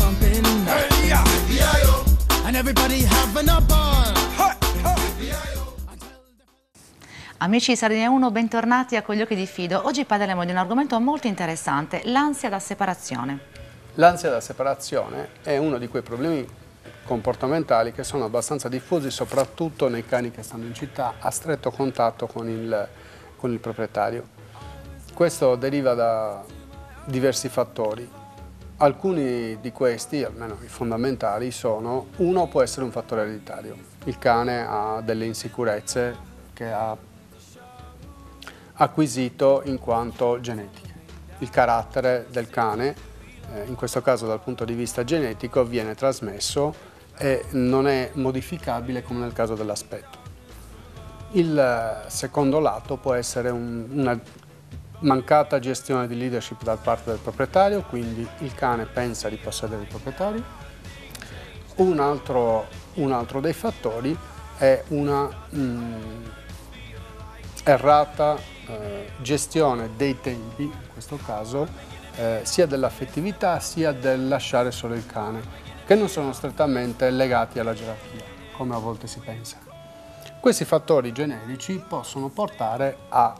pumping. Hey, yeah. And everybody having a ball. Amici di Sardegna 1, bentornati a Con gli occhi di Fido. Oggi parleremo di un argomento molto interessante, l'ansia da separazione. L'ansia da separazione è uno di quei problemi comportamentali che sono abbastanza diffusi soprattutto nei cani che stanno in città a stretto contatto con il, con il proprietario. Questo deriva da diversi fattori. Alcuni di questi, almeno i fondamentali, sono uno può essere un fattore ereditario. Il cane ha delle insicurezze che ha acquisito in quanto genetiche. Il carattere del cane, eh, in questo caso dal punto di vista genetico, viene trasmesso e non è modificabile come nel caso dell'aspetto. Il eh, secondo lato può essere un, una mancata gestione di leadership da parte del proprietario, quindi il cane pensa di possedere il proprietario. Un altro, un altro dei fattori è una mh, mm, errata eh, gestione dei tempi, in questo caso, eh, sia dell'affettività sia del lasciare solo il cane, che non sono strettamente legati alla gerarchia, come a volte si pensa. Questi fattori generici possono portare a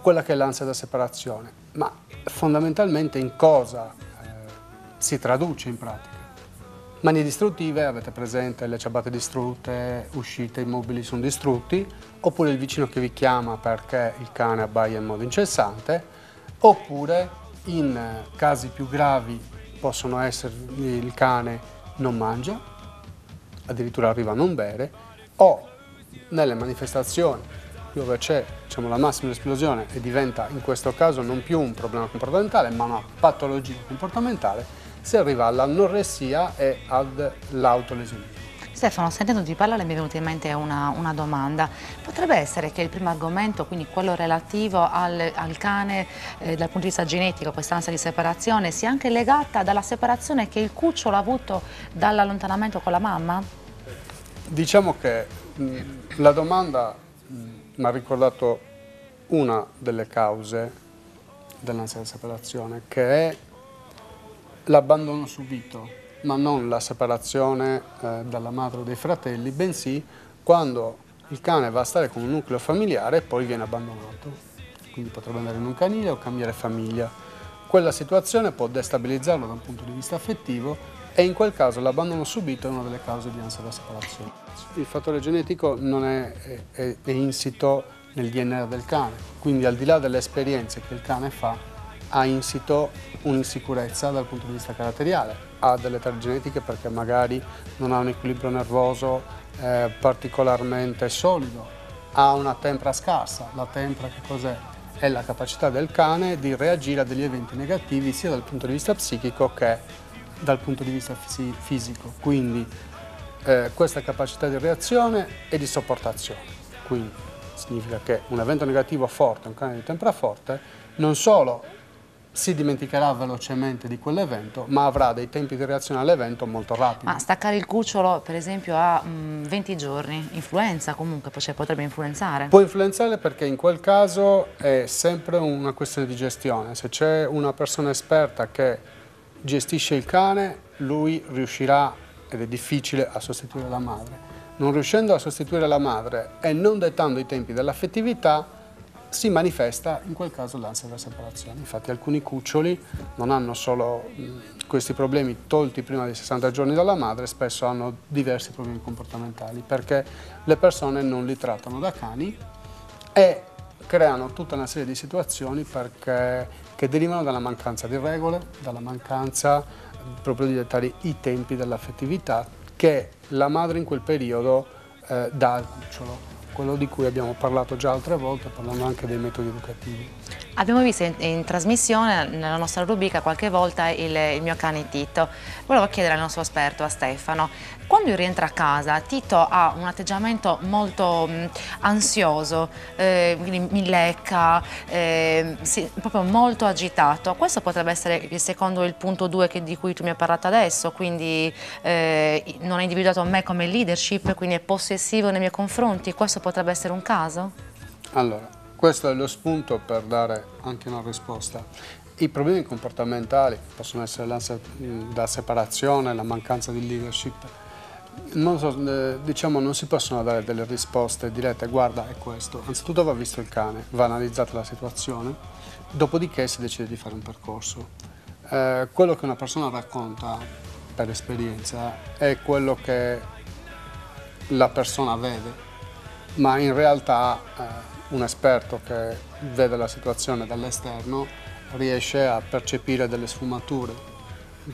quella che è l'ansia da separazione, ma fondamentalmente in cosa eh, si traduce in pratica? Manie distruttive, avete presente le ciabatte distrutte, uscite, i mobili sono distrutti, oppure il vicino che vi chiama perché il cane abbaia in modo incessante, oppure in casi più gravi possono essere il cane non mangia, addirittura arriva a non bere, o nelle manifestazioni dove c'è diciamo, la massima esplosione e diventa in questo caso non più un problema comportamentale ma una patologia comportamentale, si arriva all'anoressia e all'autolesione. Stefano, sentendoti parlare mi è venuta in mente una, una, domanda. Potrebbe essere che il primo argomento, quindi quello relativo al, al cane eh, dal punto di vista genetico, questa ansia di separazione, sia anche legata dalla separazione che il cucciolo ha avuto dall'allontanamento con la mamma? Diciamo che mh, la domanda mi ha ricordato una delle cause dell'ansia di separazione, che è l'abbandono subito, ma non la separazione eh, dalla madre o dai fratelli, bensì quando il cane va a stare con un nucleo familiare e poi viene abbandonato. Quindi potrebbe andare in un canile o cambiare famiglia. Quella situazione può destabilizzarlo da un punto di vista affettivo e in quel caso l'abbandono subito è una delle cause di ansia da separazione. Il fattore genetico non è, è, è insito nel DNA del cane, quindi al di là delle esperienze che il cane fa, ha insito un'insicurezza dal punto di vista caratteriale, ha delle tarie genetiche perché magari non ha un equilibrio nervoso eh, particolarmente solido, ha una tempra scarsa, la tempra che cos'è? È la capacità del cane di reagire a degli eventi negativi sia dal punto di vista psichico che dal punto di vista fisico, quindi eh, questa capacità di reazione e di sopportazione, quindi significa che un evento negativo forte, un cane di tempra forte, non solo si dimenticherà velocemente di quell'evento, ma avrà dei tempi di reazione all'evento molto rapidi. Ma staccare il cucciolo, per esempio, a mh, 20 giorni, influenza comunque, cioè potrebbe influenzare? Può influenzare perché in quel caso è sempre una questione di gestione. Se c'è una persona esperta che gestisce il cane, lui riuscirà, ed è difficile, a sostituire la madre. Non riuscendo a sostituire la madre e non dettando i tempi dell'affettività, si manifesta in quel caso l'ansia della separazione. Infatti alcuni cuccioli non hanno solo questi problemi tolti prima dei 60 giorni dalla madre, spesso hanno diversi problemi comportamentali perché le persone non li trattano da cani e creano tutta una serie di situazioni perché, che derivano dalla mancanza di regole, dalla mancanza proprio di dettare i tempi dell'affettività che la madre in quel periodo eh, dà al cucciolo quello di cui abbiamo parlato già altre volte, parlando anche dei metodi educativi. Abbiamo visto in, in trasmissione, nella nostra rubrica, qualche volta il, il, mio cane Tito. Volevo chiedere al nostro esperto, a Stefano, quando rientra a casa Tito ha un atteggiamento molto mh, ansioso, eh, quindi mi lecca, eh, sì, proprio molto agitato. Questo potrebbe essere secondo il punto 2 di cui tu mi hai parlato adesso, quindi eh, non ha individuato me come leadership, quindi è possessivo nei miei confronti. Questo potrebbe essere un caso? Allora, questo è lo spunto per dare anche una risposta. I problemi comportamentali possono essere la separazione, la mancanza di leadership, non, so, eh, diciamo, non si possono dare delle risposte dirette, guarda è questo, anzitutto va visto il cane, va analizzata la situazione, dopodiché si decide di fare un percorso. Eh, quello che una persona racconta per esperienza è quello che la persona vede, ma in realtà eh, un esperto che vede la situazione dall'esterno riesce a percepire delle sfumature,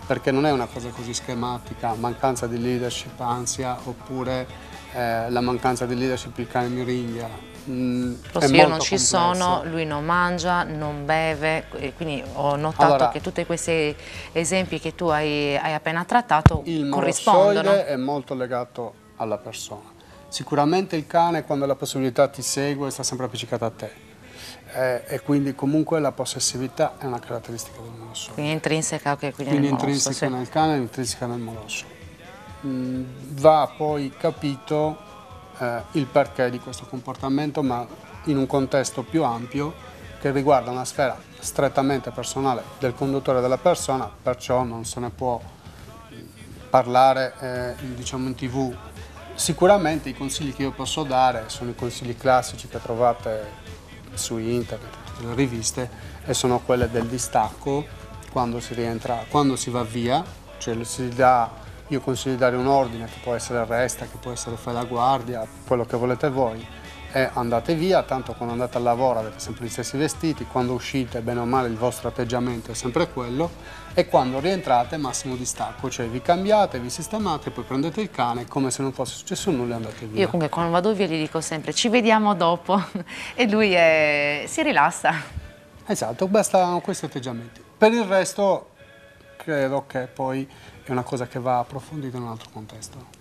perché non è una cosa così schematica, mancanza di leadership, ansia, oppure eh, la mancanza di leadership, il cane mi ringhia. Mm, Forse io non ci complesso. sono, lui non mangia, non beve, quindi ho notato allora, che tutti questi esempi che tu hai, hai appena trattato il corrispondono. Il è molto legato alla persona. Sicuramente il cane quando la possibilità ti segue sta sempre appiccicato a te eh, e quindi comunque la possessività è una caratteristica del molosso. Quindi intrinseca, okay, quindi, quindi intrinseca sì. nel cane e intrinseca nel molosso. Mm, va poi capito eh, il perché di questo comportamento ma in un contesto più ampio che riguarda una sfera strettamente personale del conduttore della persona, perciò non se ne può parlare eh, diciamo in tv Sicuramente i consigli che io posso dare sono i consigli classici che trovate su internet, tutte le riviste, e sono quelle del distacco quando si rientra, quando si va via, cioè si dà, io consiglio di dare un ordine che può essere resta, che può essere fai la guardia, quello che volete voi, e andate via, tanto quando andate al lavoro avete sempre gli stessi vestiti, quando uscite bene o male il vostro atteggiamento è sempre quello e quando rientrate massimo distacco, cioè vi cambiate, vi sistemate, poi prendete il cane come se non fosse successo nulla e andate via. Io comunque quando vado via gli dico sempre ci vediamo dopo e lui è... si rilassa. Esatto, basta questi atteggiamenti. Per il resto credo che poi è una cosa che va approfondita in un altro contesto.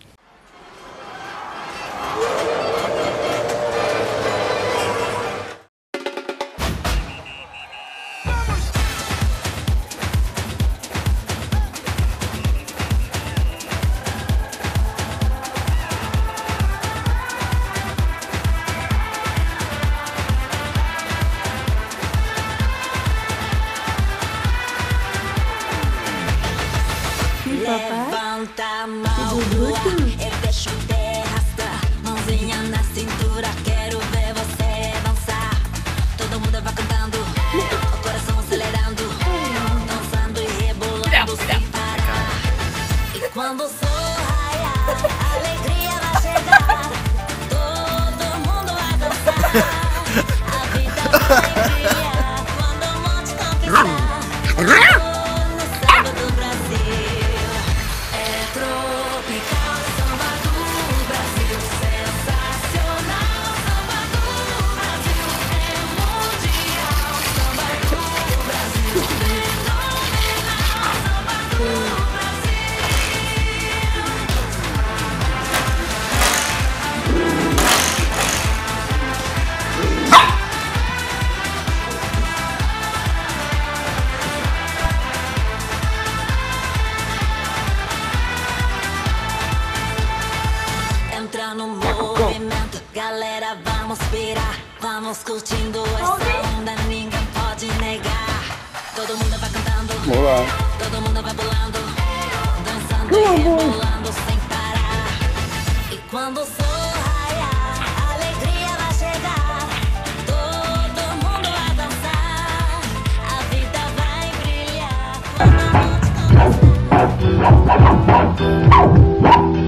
quando sai. Negar. Todo mundo vai cantando, Boa. todo mundo vai pulando, dançando e rebolando sem parar. E quando o sol raiar, a alegria vai chegar. Todo mundo vai dançar, a vida vai brilhar.